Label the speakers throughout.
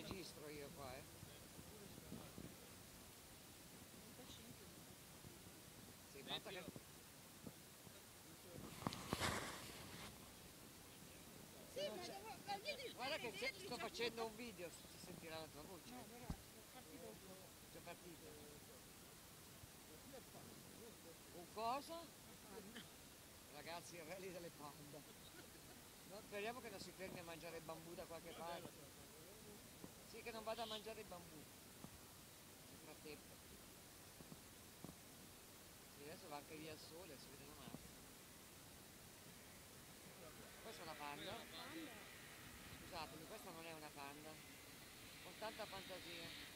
Speaker 1: registro io
Speaker 2: qua, eh. Sì, basta che...
Speaker 1: Guarda che sto facendo un video, si sentirà la tua voce.
Speaker 2: No,
Speaker 1: è partito. Un cosa? Ragazzi, il rally delle panda. No, speriamo che non si fermi a mangiare bambù da qualche parte. Sì, che non vada a mangiare il bambù. Nel frattempo. Sì, adesso va anche via il sole, si vede una mazza. Questa è una panda. Scusatemi, questa non è una panda. Con tanta fantasia.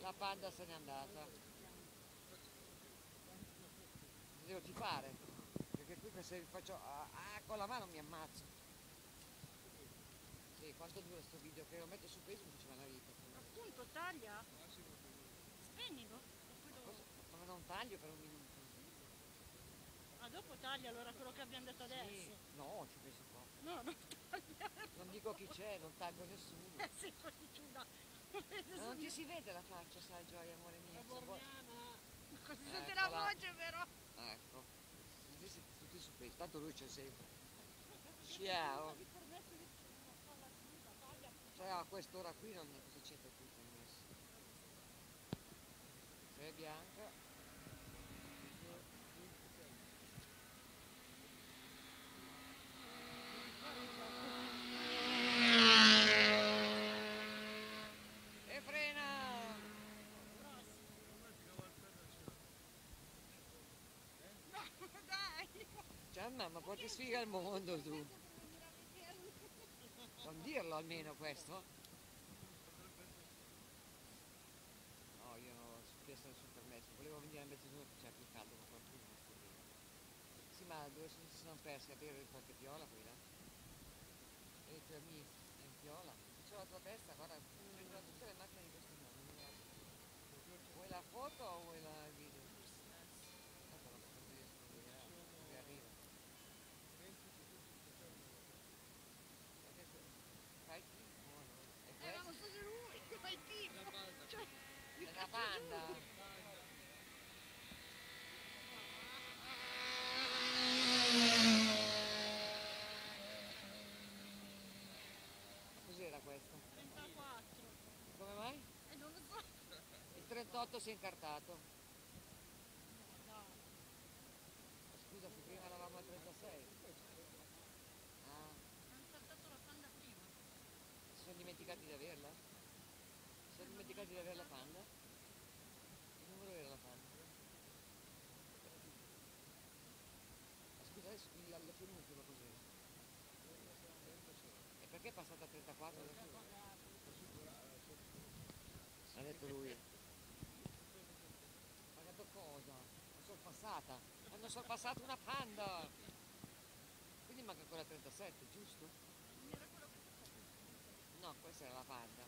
Speaker 1: La panda se n'è andata. Ti pare? Perché qui se faccio ah, ah, con la mano mi ammazzo. Sì, quanto dura sto video? Che lo metto su Facebook ci va una vita.
Speaker 2: Appunto, taglia. Spegnilo.
Speaker 1: Ma non taglio per un minuto.
Speaker 2: Ah, dopo taglia allora quello che abbiamo detto
Speaker 1: Sì.
Speaker 2: adesso.
Speaker 1: No, ci penso qua.
Speaker 2: No, non taglia.
Speaker 1: Non dico chi c'è, non taglio nessuno.
Speaker 2: Eh sì, chiuda.
Speaker 1: Ma non ti si vede la faccia, sai Gioia, amore mio. Vuoi-
Speaker 2: Così
Speaker 1: Eh,
Speaker 2: sente la voce però.
Speaker 1: Ah. Tutti, su- Facebook, tanto lui c'è sempre. Ciao. Cioè a quest'ora qui non cosa c'entra qui permesso. Se è bianca. E frena!
Speaker 2: No, dai.
Speaker 1: Mamma, quanti sfiga al mondo tu. Non dirlo almeno questo. No, io non ho chiesto nessun permesso, volevo venire a mezzogiorno che c'è più caldo, ma qualcuno. Sì, ma dove si sono persi a qualche piola qui là? E i tuoi amici in piola? C'ho la tua testa, guarda, prendono tutte le macchine di questo mondo. non guarda. Vuoi la foto o vuoi la il video? Tanto non so se riesco a vedere, che arriva. Perché se- Fai qui? No, no. È
Speaker 2: Eh, ma
Speaker 1: questo?
Speaker 2: non so se lui fa il tipo. Cioè, cazzo
Speaker 1: panda. Cos'era questo?
Speaker 2: 34.
Speaker 1: Come mai?
Speaker 2: E non lo so.
Speaker 1: Il 38 si è incartato. Scusa, prima eravamo a 36. Ah,
Speaker 2: Hanno saltato la panda prima.
Speaker 1: si sono dimenticati di averla? Si sono dimenticati di avere la panda? Che numero era la panda? Ma scusa, adesso il- alla penultima cos'era? E perché è passata a 34 adesso? Ha detto lui. Ma ha detto cosa? Ho sorpassata. Hanno sorpassato una panda! Quindi manca ancora 37, giusto?
Speaker 2: Che
Speaker 1: No, questa era la panda.